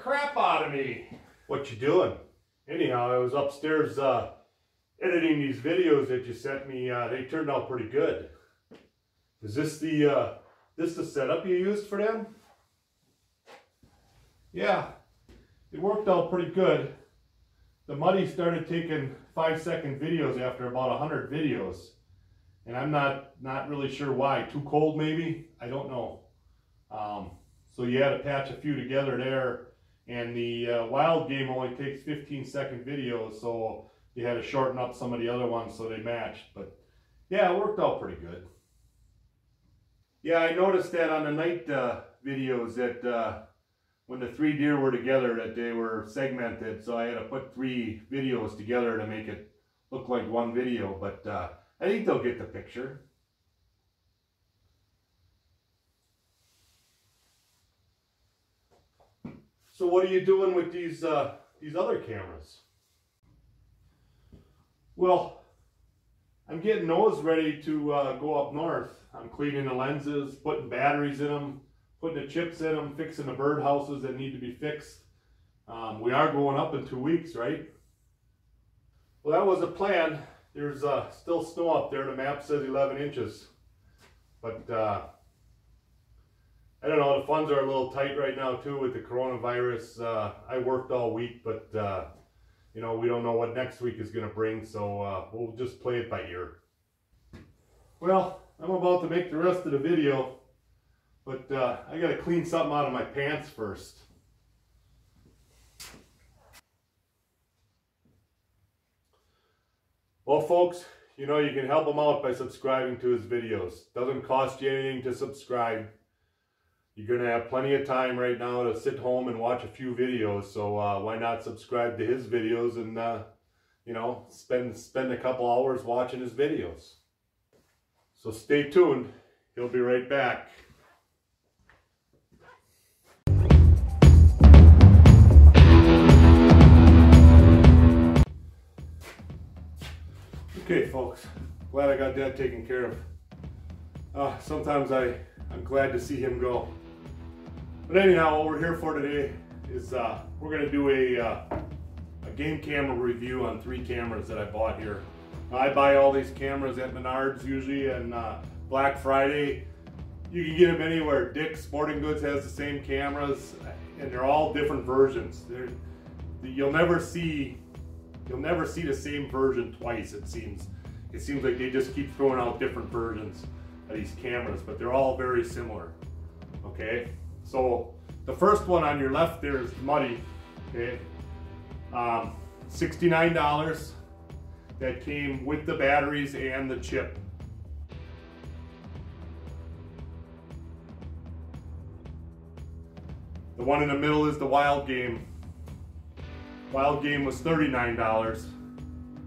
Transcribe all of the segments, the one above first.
crap out of me. What you doing? Anyhow, I was upstairs uh, editing these videos that you sent me. Uh, they turned out pretty good. Is this the uh, this the setup you used for them? Yeah, it worked out pretty good. The Muddy started taking five second videos after about a 100 videos. And I'm not, not really sure why. Too cold maybe? I don't know. Um, so you had to patch a few together there. And the uh, wild game only takes 15 second videos, so you had to shorten up some of the other ones so they matched. But yeah, it worked out pretty good. Yeah, I noticed that on the night uh, videos that uh, when the three deer were together that they were segmented so I had to put three videos together to make it look like one video but uh, I think they'll get the picture. So what are you doing with these uh, these other cameras? Well, I'm getting those ready to uh, go up north. I'm cleaning the lenses, putting batteries in them, putting the chips in them, fixing the bird houses that need to be fixed. Um, we are going up in two weeks, right? Well, that was the plan. There's uh, still snow up there. The map says 11 inches. But uh, I don't know, the funds are a little tight right now too with the coronavirus. Uh, I worked all week, but uh, you know, we don't know what next week is going to bring, so uh, we'll just play it by ear. Well, I'm about to make the rest of the video, but uh, I got to clean something out of my pants first. Well, folks, you know you can help him out by subscribing to his videos. Doesn't cost you anything to subscribe. You're going to have plenty of time right now to sit home and watch a few videos. So uh, why not subscribe to his videos and, uh, you know, spend, spend a couple hours watching his videos. So stay tuned. He'll be right back. Okay, folks. Glad I got that taken care of. Uh, sometimes I, I'm glad to see him go. But anyhow, what we're here for today is uh, we're going to do a, uh, a game camera review on three cameras that I bought here. I buy all these cameras at Menards usually and uh, Black Friday. You can get them anywhere. Dick's Sporting Goods has the same cameras and they're all different versions. They're, you'll never see you'll never see the same version twice it seems. It seems like they just keep throwing out different versions of these cameras, but they're all very similar. Okay, so the first one on your left there is Muddy. Okay, um, $69 that came with the batteries and the chip. The one in the middle is the Wild Game. Wild Game was $39.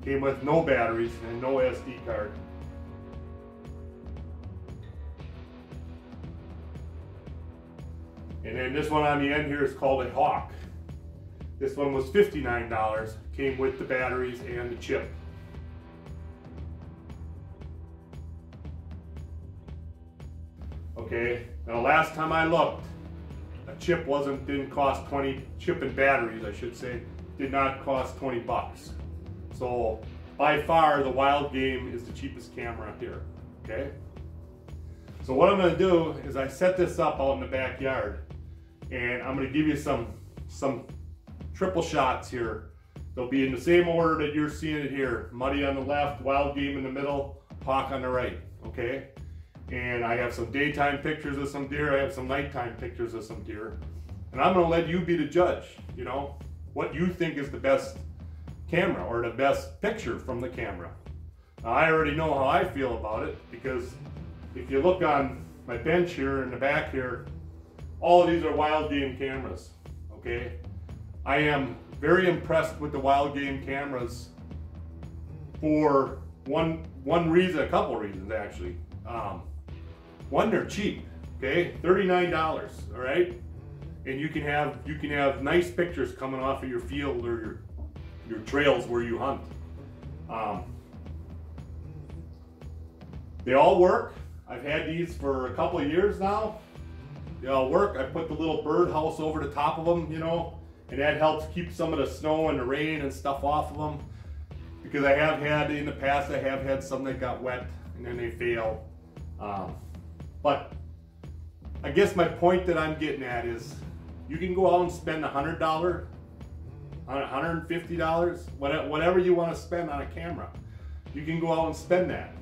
Came with no batteries and no SD card. And then this one on the end here is called a Hawk. This one was $59, came with the batteries and the chip. Okay, now last time I looked, a chip wasn't, didn't cost 20, chip and batteries I should say, did not cost 20 bucks. So by far the Wild Game is the cheapest camera here, okay? So what I'm gonna do is I set this up out in the backyard and I'm gonna give you some, some triple shots here. They'll be in the same order that you're seeing it here. Muddy on the left, Wild Game in the middle, Hawk on the right, okay? And I have some daytime pictures of some deer. I have some nighttime pictures of some deer. And I'm gonna let you be the judge, you know, what you think is the best camera or the best picture from the camera. Now, I already know how I feel about it because if you look on my bench here in the back here, all of these are wild game cameras, okay? I am very impressed with the wild game cameras for one, one reason, a couple reasons actually. Um, one, they're cheap, okay? $39, all right? And you can have you can have nice pictures coming off of your field or your your trails where you hunt. Um, they all work. I've had these for a couple of years now. They'll work. I put the little birdhouse over the top of them, you know, and that helps keep some of the snow and the rain and stuff off of them. Because I have had in the past, I have had some that got wet and then they fail. Um, but I guess my point that I'm getting at is you can go out and spend a hundred dollar, hundred and fifty dollars, whatever you want to spend on a camera. You can go out and spend that.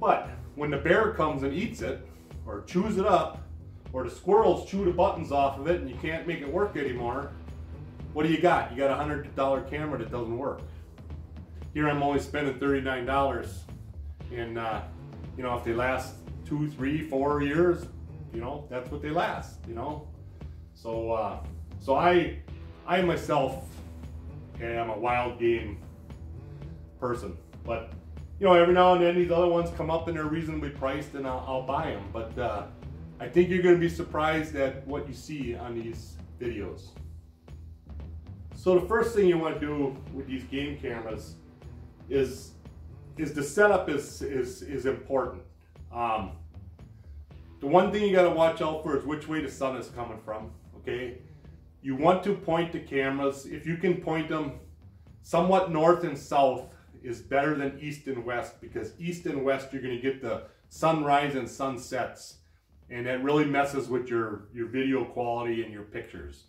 But when the bear comes and eats it, or chews it up, or the squirrels chew the buttons off of it and you can't make it work anymore, what do you got? You got a hundred dollar camera that doesn't work. Here I'm only spending $39 and uh, you know, if they last two, three, four years, you know, that's what they last, you know? So, uh, so I, I myself am a wild game person, but you know, every now and then these other ones come up and they're reasonably priced and I'll, I'll buy them. But uh, I think you're going to be surprised at what you see on these videos. So the first thing you want to do with these game cameras is is the setup is is is important. Um, the one thing you got to watch out for is which way the sun is coming from. Okay, you want to point the cameras if you can point them somewhat north and south is better than east and west because east and west you're going to get the sunrise and sunsets and that really messes with your your video quality and your pictures.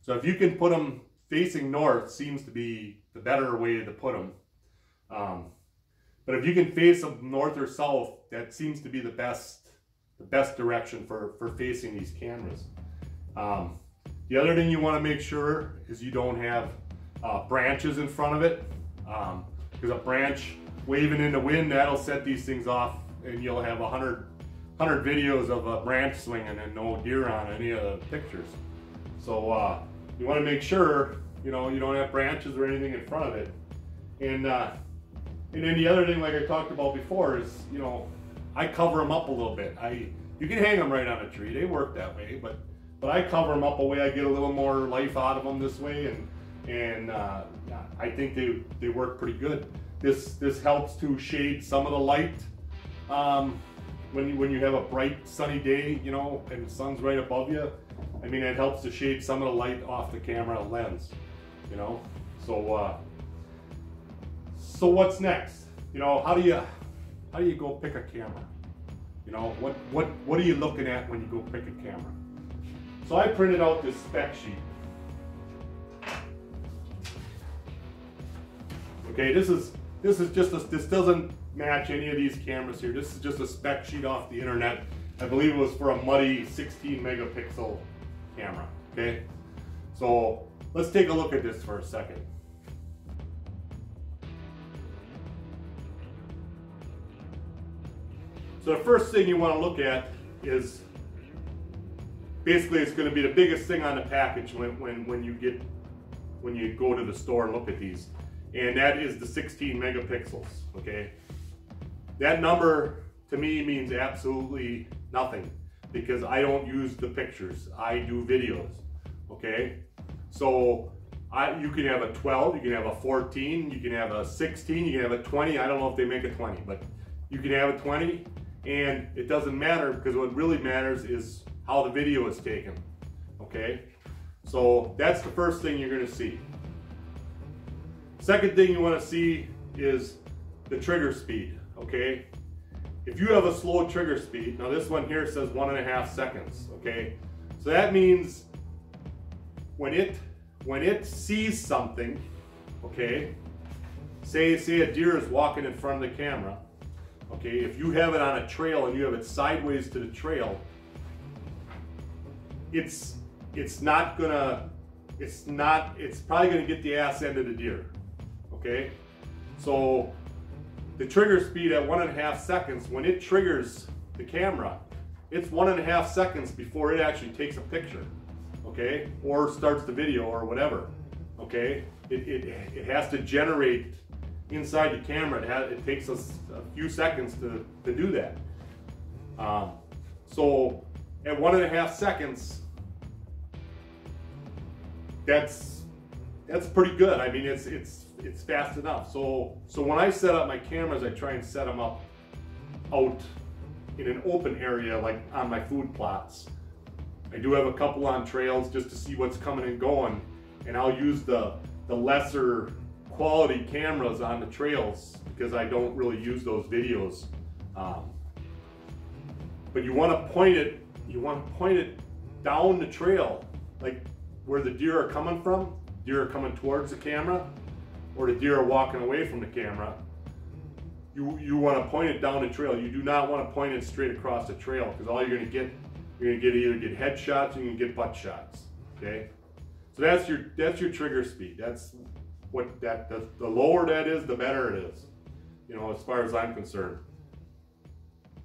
So if you can put them facing north seems to be the better way to put them um, but if you can face them north or south that seems to be the best the best direction for for facing these cameras. Um, the other thing you want to make sure is you don't have uh, branches in front of it. Um, because a branch waving in the wind, that'll set these things off and you'll have a hundred, hundred videos of a branch swinging and no deer on any of the pictures. So uh, you want to make sure, you know, you don't have branches or anything in front of it. And, uh, and then the other thing, like I talked about before, is, you know, I cover them up a little bit. I You can hang them right on a tree. They work that way, but, but I cover them up a way I get a little more life out of them this way. And and uh, I think they, they work pretty good. This, this helps to shade some of the light um, when, you, when you have a bright sunny day, you know, and the sun's right above you. I mean, it helps to shade some of the light off the camera lens, you know. So, uh, so what's next? You know, how do you, how do you go pick a camera? You know, what, what, what are you looking at when you go pick a camera? So I printed out this spec sheet Okay, this is this is just a, this doesn't match any of these cameras here. This is just a spec sheet off the internet. I believe it was for a muddy 16 megapixel camera. Okay, so let's take a look at this for a second. So the first thing you want to look at is basically it's going to be the biggest thing on the package when, when, when you get when you go to the store and look at these and that is the 16 megapixels, okay? That number to me means absolutely nothing because I don't use the pictures, I do videos, okay? So I, you can have a 12, you can have a 14, you can have a 16, you can have a 20, I don't know if they make a 20, but you can have a 20 and it doesn't matter because what really matters is how the video is taken, okay? So that's the first thing you're gonna see. Second thing you want to see is the trigger speed, okay? If you have a slow trigger speed, now this one here says one and a half seconds, okay? So that means when it when it sees something, okay, say say a deer is walking in front of the camera, okay, if you have it on a trail and you have it sideways to the trail, it's it's not gonna it's not it's probably gonna get the ass end of the deer okay? So the trigger speed at one and a half seconds, when it triggers the camera, it's one and a half seconds before it actually takes a picture, okay? Or starts the video or whatever, okay? It, it, it has to generate inside the camera. It, has, it takes us a few seconds to, to do that. Um, so at one and a half seconds, that's that's pretty good. I mean, it's it's it's fast enough. So, so when I set up my cameras, I try and set them up out in an open area, like on my food plots. I do have a couple on trails just to see what's coming and going, and I'll use the the lesser quality cameras on the trails because I don't really use those videos. Um, but you want to point it, you want to point it down the trail, like where the deer are coming from. Deer are coming towards the camera, or the deer are walking away from the camera. You you want to point it down the trail. You do not want to point it straight across the trail because all you're going to get, you're going to get either get head shots or you can get butt shots. Okay, so that's your that's your trigger speed. That's what that the, the lower that is, the better it is. You know, as far as I'm concerned.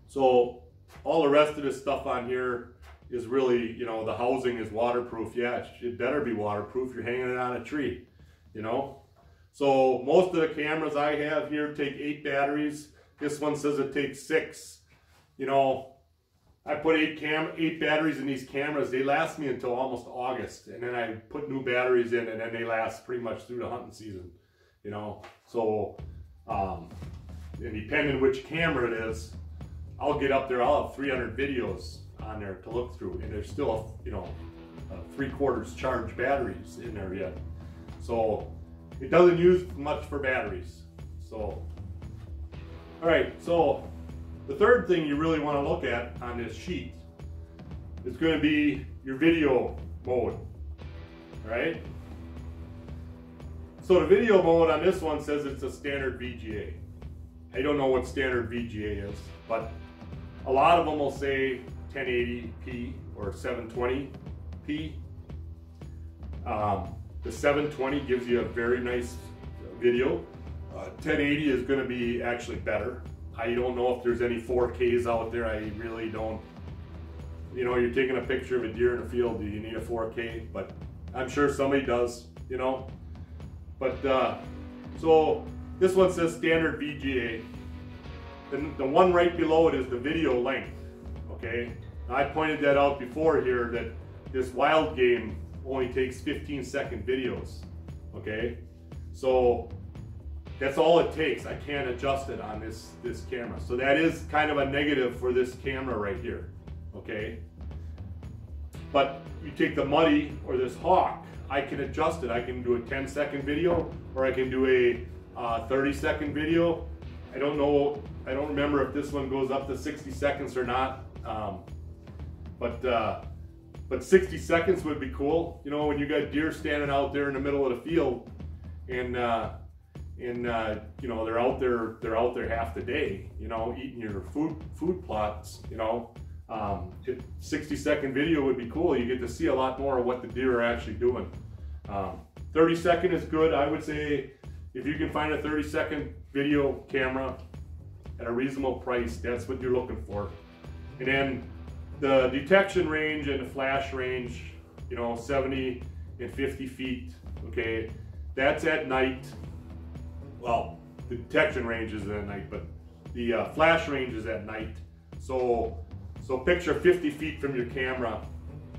So all the rest of this stuff on here is really, you know, the housing is waterproof. Yeah, it, better be waterproof. You're hanging it on a tree, you know. So most of the cameras I have here take eight batteries. This one says it takes six. You know, I put eight cam eight batteries in these cameras. They last me until almost August, and then I put new batteries in, and then they last pretty much through the hunting season. You know, so um, and depending which camera it is, I'll get up there. I'll have 300 videos on there to look through, and there's still you know three quarters charged batteries in there yet. So it doesn't use much for batteries. So all right, so the third thing you really want to look at on this sheet is going to be your video mode. All right. So the video mode on this one says it's a standard VGA. I don't know what standard VGA is, but a lot of them will say 1080p or 720p. Um, the 720 gives you a very nice video. Uh, 1080 is going to be actually better. I don't know if there's any 4Ks out there. I really don't. You know, you're taking a picture of a deer in a field. Do you need a 4K? But I'm sure somebody does. You know. But uh, so this one says standard VGA. Then the one right below it is the video length. Okay. I pointed that out before here that this wild game only takes 15 second videos. Okay. So that's all it takes. I can't adjust it on this, this camera. So that is kind of a negative for this camera right here, okay? But you take the Muddy or this Hawk, I can adjust it. I can do a 10 second video or I can do a uh, 30 second video. I don't know, I don't remember if this one goes up to 60 seconds or not. Um, but uh, but 60 seconds would be cool. You know, when you got deer standing out there in the middle of the field and uh, and uh, you know they're out there they're out there half the day you know eating your food food plots you know um, 60 second video would be cool. You get to see a lot more of what the deer are actually doing. Um, 30 second is good. I would say if you can find a 30 second video camera at a reasonable price that's what you're looking for and then the detection range and the flash range you know 70 and 50 feet okay that's at night well, the detection range is at night, but the uh, flash range is at night. So, so picture 50 feet from your camera,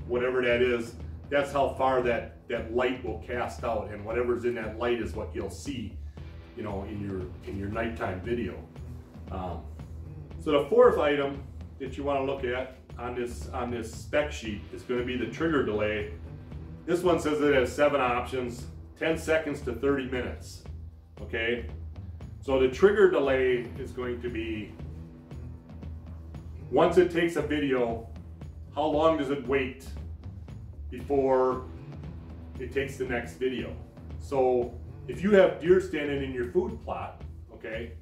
whatever that is, that's how far that, that light will cast out and whatever's in that light is what you'll see, you know, in your, in your nighttime video. Um, so the fourth item that you want to look at on this, on this spec sheet is going to be the trigger delay. This one says it has seven options, 10 seconds to 30 minutes okay? So the trigger delay is going to be, once it takes a video, how long does it wait before it takes the next video? So if you have deer standing in your food plot, okay,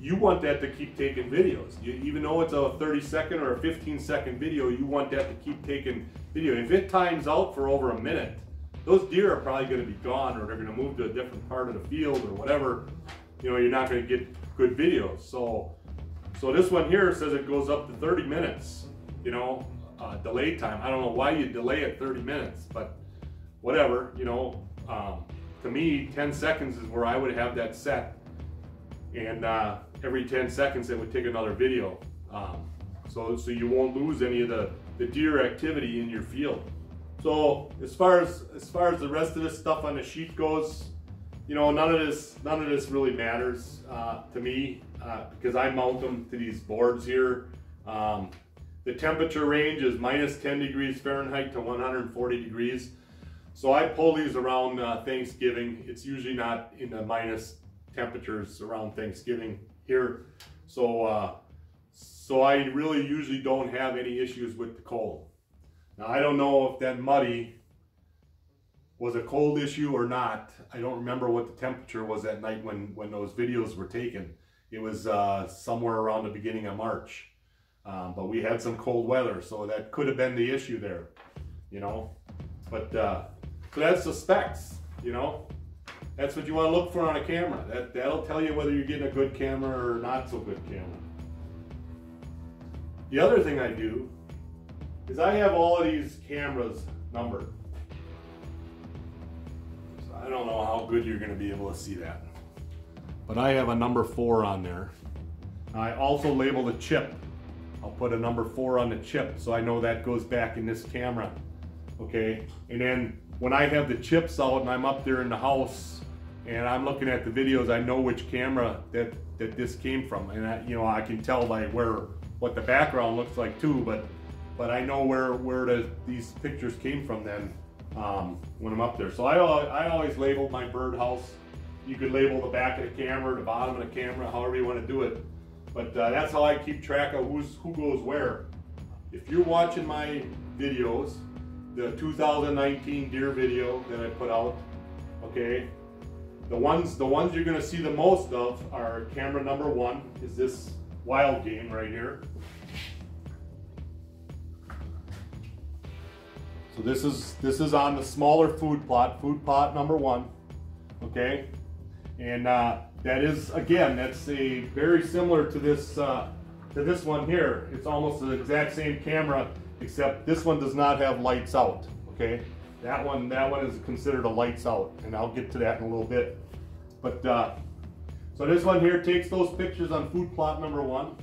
you want that to keep taking videos. You, even though it's a 30 second or a 15 second video, you want that to keep taking video. If it times out for over a minute, those deer are probably going to be gone or they're going to move to a different part of the field or whatever. You know, you're not going to get good videos. So, so this one here says it goes up to 30 minutes, you know, uh, delay time. I don't know why you delay it 30 minutes, but whatever, you know, um, to me, 10 seconds is where I would have that set. And uh, every 10 seconds, it would take another video. Um, so, so you won't lose any of the, the deer activity in your field. So as far as as far as the rest of this stuff on the sheet goes, you know, none of this none of this really matters uh, to me uh, because I mount them to these boards here. Um, the temperature range is minus 10 degrees Fahrenheit to 140 degrees. So I pull these around uh, Thanksgiving. It's usually not in the minus temperatures around Thanksgiving here. So, uh, so I really usually don't have any issues with the cold. Now I don't know if that muddy was a cold issue or not. I don't remember what the temperature was that night when, when those videos were taken. It was uh, somewhere around the beginning of March. Um, but we had some cold weather, so that could have been the issue there, you know. But uh, so that's the specs, you know. That's what you want to look for on a camera. That that'll tell you whether you're getting a good camera or not so good camera. The other thing I do is I have all of these cameras numbered. So I don't know how good you're going to be able to see that. But I have a number four on there. I also label the chip I'll put a number four on the chip so I know that goes back in this camera. Okay, and then when I have the chips out and I'm up there in the house and I'm looking at the videos, I know which camera that, that this came from. And I, you know, I can tell by where, what the background looks like too, but but I know where, where the, these pictures came from then um, when I'm up there. So I, I always label my birdhouse. You could label the back of the camera, the bottom of the camera, however you want to do it. But uh, that's how I keep track of who's who goes where. If you're watching my videos, the 2019 deer video that I put out, okay, the ones the ones you're gonna see the most of are camera number one is this wild game right here. So this is this is on the smaller food plot, food plot number one, okay, and uh, that is, again, that's a very similar to this, uh, to this one here. It's almost the exact same camera, except this one does not have lights out, okay? That one, that one is considered a lights out, and I'll get to that in a little bit. But, uh, so this one here takes those pictures on food plot number one.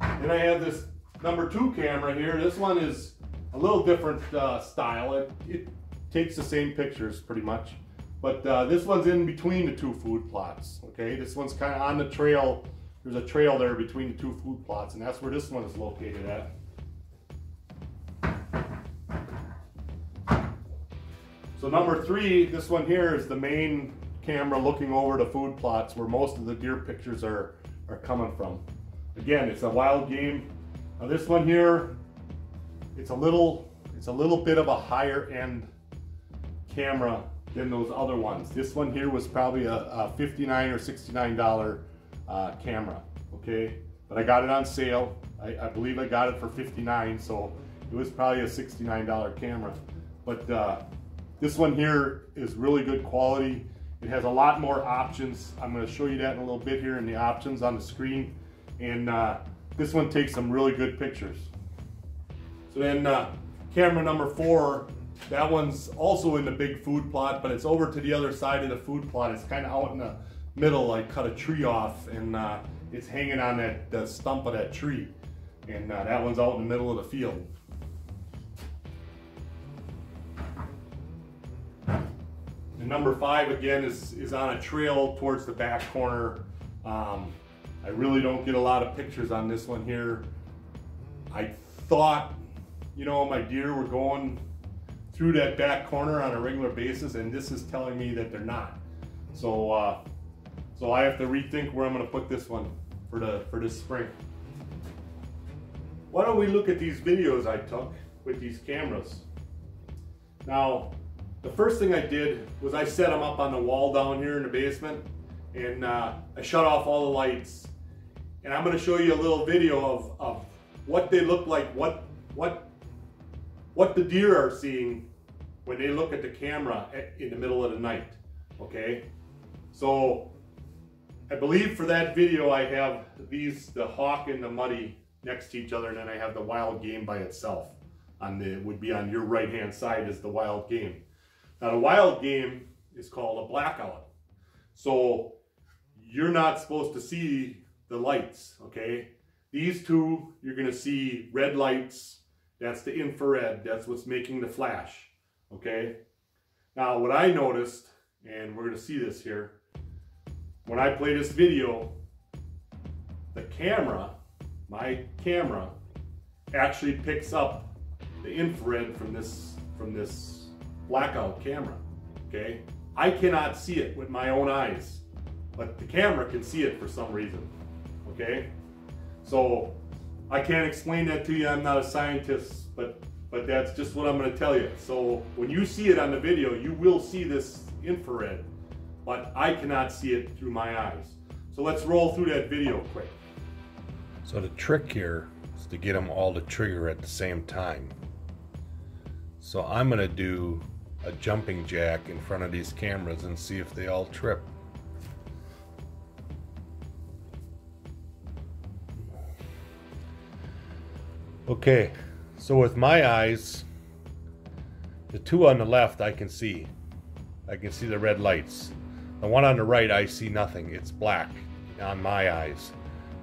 Then I have this number two camera here. This one is a little different uh, style. It, it takes the same pictures pretty much. But uh, this one's in between the two food plots, okay? This one's kind of on the trail. There's a trail there between the two food plots, and that's where this one is located at. So number three, this one here is the main camera looking over the food plots where most of the deer pictures are, are coming from. Again, it's a wild game. Now this one here, it's a little, it's a little bit of a higher end camera than those other ones. This one here was probably a, a 59 or 69 dollar uh, camera, okay? But I got it on sale. I, I, believe I got it for 59, so it was probably a 69 dollar camera. But uh, this one here is really good quality. It has a lot more options. I'm going to show you that in a little bit here in the options on the screen. And uh, this one takes some really good pictures. So then uh, camera number four that one's also in the big food plot, but it's over to the other side of the food plot. It's kind of out in the middle. I cut a tree off and uh, it's hanging on that the stump of that tree. And uh, that one's out in the middle of the field. Number five again is, is on a trail towards the back corner. Um, I really don't get a lot of pictures on this one here. I thought, you know, my deer were going through that back corner on a regular basis, and this is telling me that they're not. So, uh, so I have to rethink where I'm going to put this one for the for this spring. Why don't we look at these videos I took with these cameras? Now, the first thing I did was I set them up on the wall down here in the basement, and uh, I shut off all the lights. And I'm going to show you a little video of, of what they look like, what what what the deer are seeing when they look at the camera in the middle of the night, okay? So I believe for that video I have these, the hawk and the muddy next to each other and then I have the wild game by itself. On the, would be on your right hand side is the wild game. Now the wild game is called a blackout. So you're not supposed to see the lights, okay? These two, you're gonna see red lights, that's the infrared. That's what's making the flash. Okay. Now what I noticed, and we're to see this here, when I play this video, the camera, my camera, actually picks up the infrared from this from this blackout camera. Okay, I cannot see it with my own eyes, but the camera can see it for some reason. Okay, so I can't explain that to you. I'm not a scientist, but but that's just what I'm going to tell you. So when you see it on the video, you will see this infrared, but I cannot see it through my eyes. So let's roll through that video quick. So the trick here is to get them all to trigger at the same time. So I'm gonna do a jumping jack in front of these cameras and see if they all trip. Okay, so with my eyes, the two on the left I can see. I can see the red lights. The one on the right I see nothing. It's black on my eyes.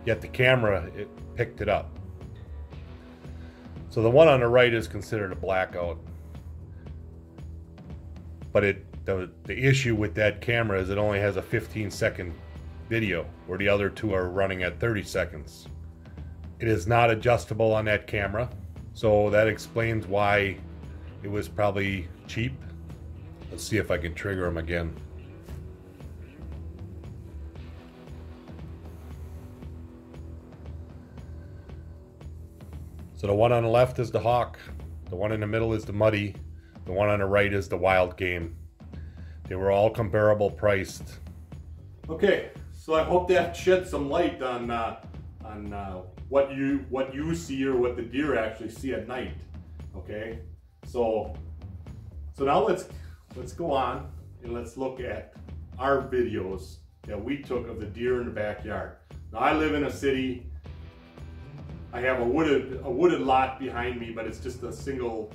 Yet the camera it picked it up. So the one on the right is considered a blackout. But it the, the issue with that camera is it only has a 15 second video where the other two are running at 30 seconds. It is not adjustable on that camera. So that explains why it was probably cheap. Let's see if I can trigger them again. So the one on the left is the Hawk, the one in the middle is the Muddy, the one on the right is the Wild Game. They were all comparable priced. Okay, so I hope that shed some light on uh, on uh, what you what you see or what the deer actually see at night. Okay, so so now let's let's go on and let's look at our videos that we took of the deer in the backyard. Now I live in a city I have a wooded a wooded lot behind me, but it's just a single,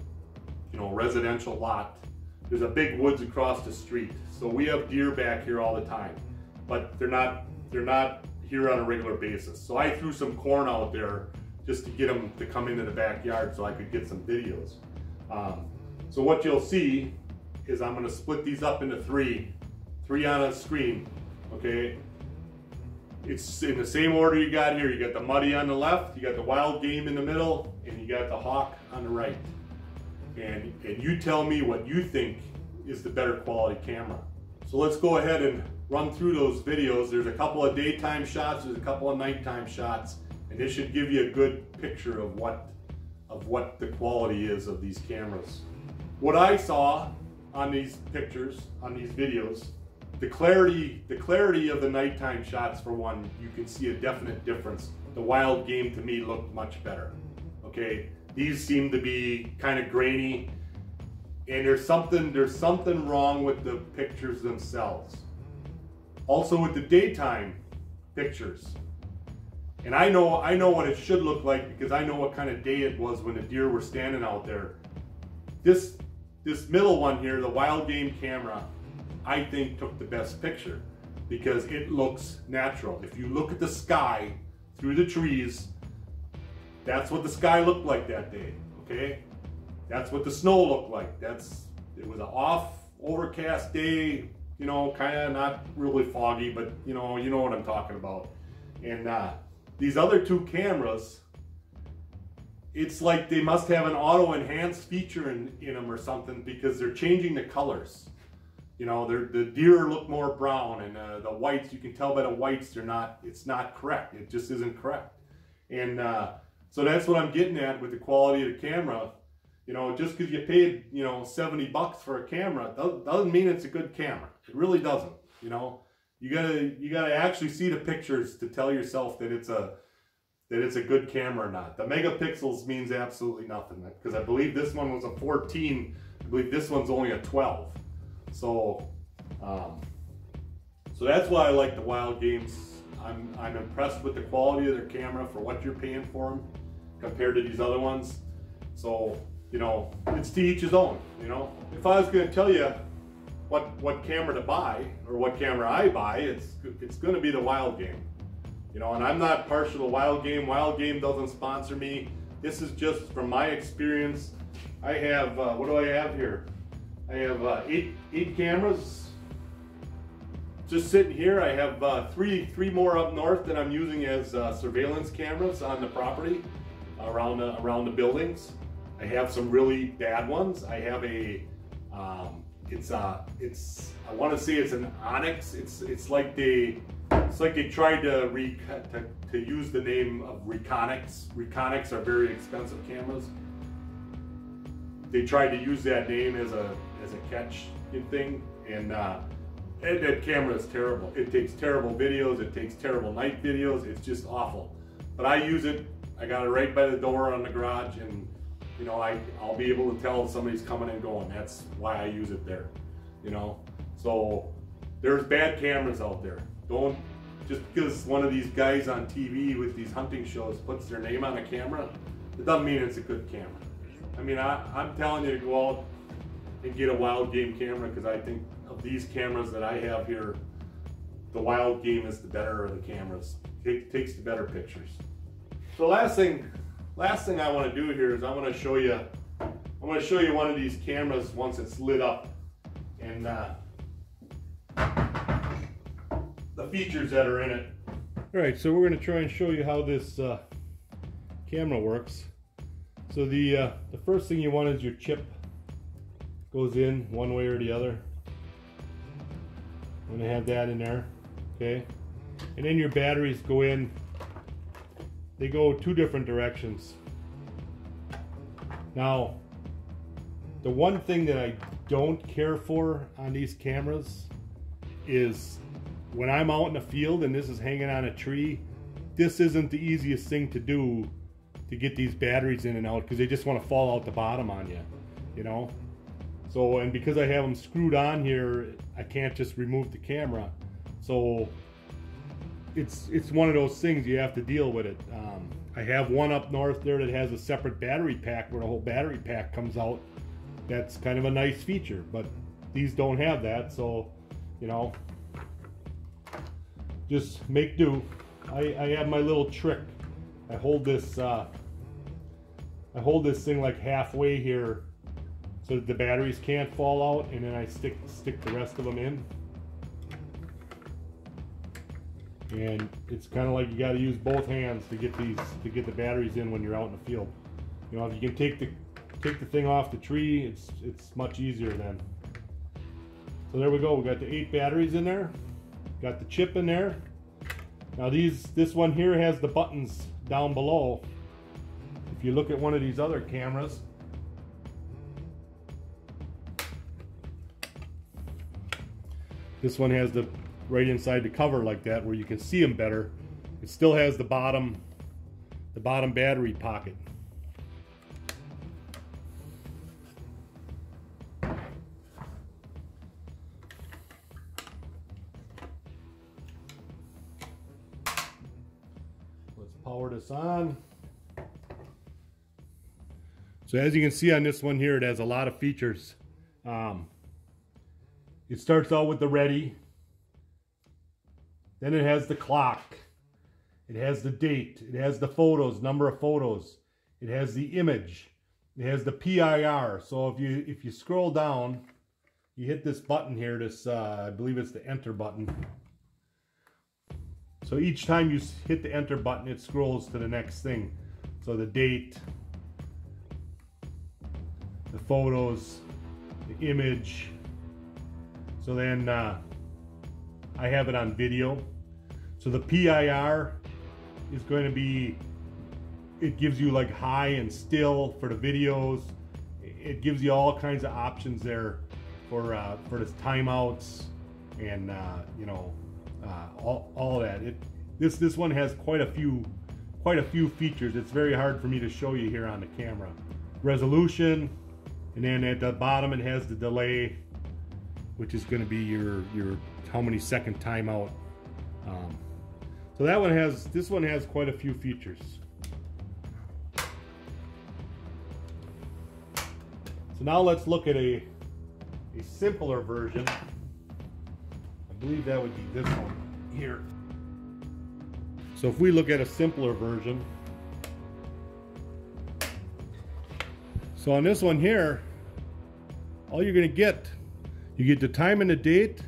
you know, residential lot. There's a big woods across the street, so we have deer back here all the time, but they're not they're not here on a regular basis. So I threw some corn out there just to get them to come into the backyard so I could get some videos. Um, so what you'll see is I'm going to split these up into three, three on a screen, okay? It's in the same order you got here. You got the muddy on the left, you got the wild game in the middle, and you got the hawk on the right. And, and you tell me what you think is the better quality camera. So let's go ahead and run through those videos. There's a couple of daytime shots, there's a couple of nighttime shots, and this should give you a good picture of what, of what the quality is of these cameras. What I saw on these pictures, on these videos, the clarity, the clarity of the nighttime shots for one, you can see a definite difference. The wild game to me looked much better. Okay, these seem to be kind of grainy, and there's something there's something wrong with the pictures themselves. Also with the daytime pictures. And I know I know what it should look like because I know what kind of day it was when the deer were standing out there. This this middle one here, the wild game camera, I think took the best picture because it looks natural. If you look at the sky through the trees, that's what the sky looked like that day, okay? That's what the snow looked like. That's It was an off, overcast day, you know, kind of not really foggy, but you know, you know what I'm talking about. And uh, these other two cameras, it's like they must have an auto enhance feature in, in them or something because they're changing the colors. You know, the deer look more brown and uh, the whites, you can tell by the whites, they're not, it's not correct. It just isn't correct. And uh, so that's what I'm getting at with the quality of the camera. You know, just because you paid, you know, 70 bucks for a camera doesn't, mean it's a good camera. It really doesn't, you know. You gotta, you gotta actually see the pictures to tell yourself that it's a, that it's a good camera or not. The megapixels means absolutely nothing because I believe this one was a 14. I believe this one's only a 12. So, um, so that's why I like the Wild Games. I'm, I'm impressed with the quality of their camera for what you're paying for them compared to these other ones. So, you know, it's to each his own, you know. If I was gonna tell you what, what camera to buy or what camera I buy, it's, it's gonna be the Wild Game. You know, and I'm not partial to Wild Game. Wild Game doesn't sponsor me. This is just from my experience. I have, uh, what do I have here? I have uh, eight, eight cameras, just sitting here, I have uh, three three more up north that I'm using as uh, surveillance cameras on the property around the, around the buildings. I have some really bad ones. I have a um, it's a, it's I want to say it's an Onyx. It's it's like they it's like they tried to re to, to use the name of Reconyx. Reconyx are very expensive cameras. They tried to use that name as a as a catch thing, and uh, and that camera is terrible. It takes terrible videos. It takes terrible night videos. It's just awful. But I use it. I got it right by the door on the garage, and you know I I'll be able to tell if somebody's coming and going. That's why I use it there. You know, so there's bad cameras out there. Don't just because one of these guys on TV with these hunting shows puts their name on a camera, it doesn't mean it's a good camera. I mean, I, I'm telling you to go out and get a wild game camera because I think of these cameras that I have here, the wild game is the better of the cameras. It takes the better pictures. So last thing, last thing I want to do here is I want to show you, I want to show you one of these cameras once it's lit up, and uh, the features that are in it. All right, so we're going to try and show you how this uh, camera works. So the uh, the first thing you want is your chip goes in one way or the other. I'm gonna have that in there, okay? And then your batteries go in. They go two different directions. Now, the one thing that I don't care for on these cameras is when I'm out in the field and this is hanging on a tree, this isn't the easiest thing to do to get these batteries in and out because they just want to fall out the bottom on you, you know? So, and because I have them screwed on here, I can't just remove the camera. So it's it's one of those things you have to deal with it. Um, I have one up north there that has a separate battery pack where the whole battery pack comes out. That's kind of a nice feature, but these don't have that. So, you know, just make do. I, I have my little trick. I hold this uh, I hold this thing like halfway here so that the batteries can't fall out and then I stick stick the rest of them in. And it's kind of like you got to use both hands to get these to get the batteries in when you're out in the field. You know, if you can take the take the thing off the tree, it's it's much easier then. So there we go. We got the eight batteries in there. Got the chip in there. Now these this one here has the buttons down below. If you look at one of these other cameras, this one has the right inside the cover like that where you can see them better. It still has the bottom the bottom battery pocket. Let's power this on. So as you can see on this one here, it has a lot of features. Um, it starts out with the ready. Then it has the clock. It has the date. It has the photos, number of photos. It has the image. It has the PIR. So if you if you scroll down, you hit this button here, this uh, I believe it's the enter button. So each time you hit the enter button, it scrolls to the next thing. So the date, the photos, the image. So then uh, I have it on video. So the PIR is going to be, it gives you like high and still for the videos. It gives you all kinds of options there for uh, for the timeouts and uh, you know uh, all, all that. It this this one has quite a few quite a few features. It's very hard for me to show you here on the camera. Resolution, and then at the bottom it has the delay, which is going to be your your how many second timeout. Um, so that one has this one has quite a few features. So now let's look at a a simpler version. I believe that would be this one here. So if we look at a simpler version, so on this one here, all you're gonna get, you get the time and the date,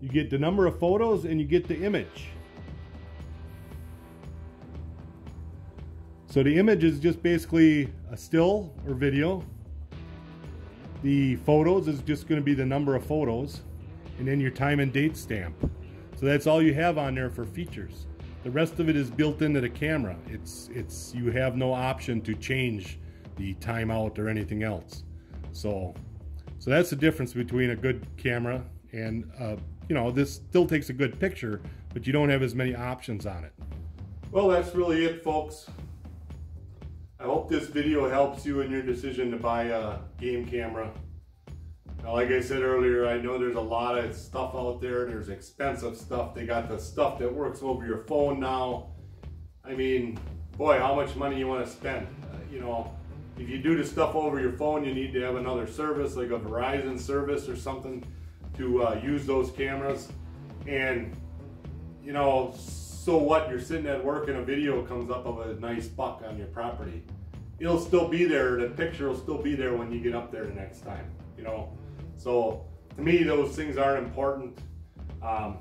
You get the number of photos and you get the image. So the image is just basically a still or video. The photos is just going to be the number of photos and then your time and date stamp. So that's all you have on there for features. The rest of it is built into the camera. It's it's you have no option to change the timeout or anything else. So so that's the difference between a good camera and uh, you know this still takes a good picture, but you don't have as many options on it. Well, that's really it, folks. I hope this video helps you in your decision to buy a game camera. Now, like I said earlier, I know there's a lot of stuff out there. There's expensive stuff. They got the stuff that works over your phone now. I mean, boy, how much money you want to spend? Uh, you know, if you do the stuff over your phone, you need to have another service, like a Verizon service or something, to uh, use those cameras. And, you know, so what? You're sitting at work and a video comes up of a nice buck on your property. It'll still be there. The picture will still be there when you get up there the next time. You know, so to me, those things aren't important. Um,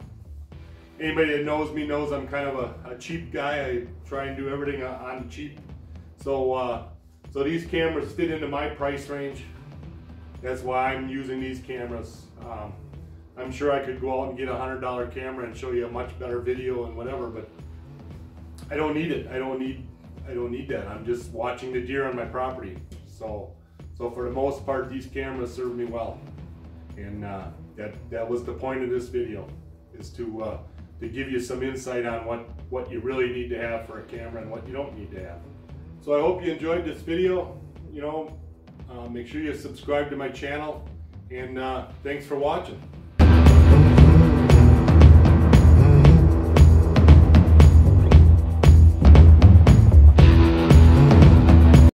anybody that knows me knows I'm kind of a, a, cheap guy. I try and do everything on cheap. So, uh, so these cameras fit into my price range. That's why I'm using these cameras. Um, I'm sure I could go out and get a hundred dollar camera and show you a much better video and whatever, but I don't need it. I don't need I don't need that. I'm just watching the deer on my property. So so for the most part, these cameras serve me well, and uh, that that was the point of this video, is to uh, to give you some insight on what what you really need to have for a camera and what you don't need to have. So I hope you enjoyed this video. You know, uh, make sure you subscribe to my channel, and uh, thanks for watching.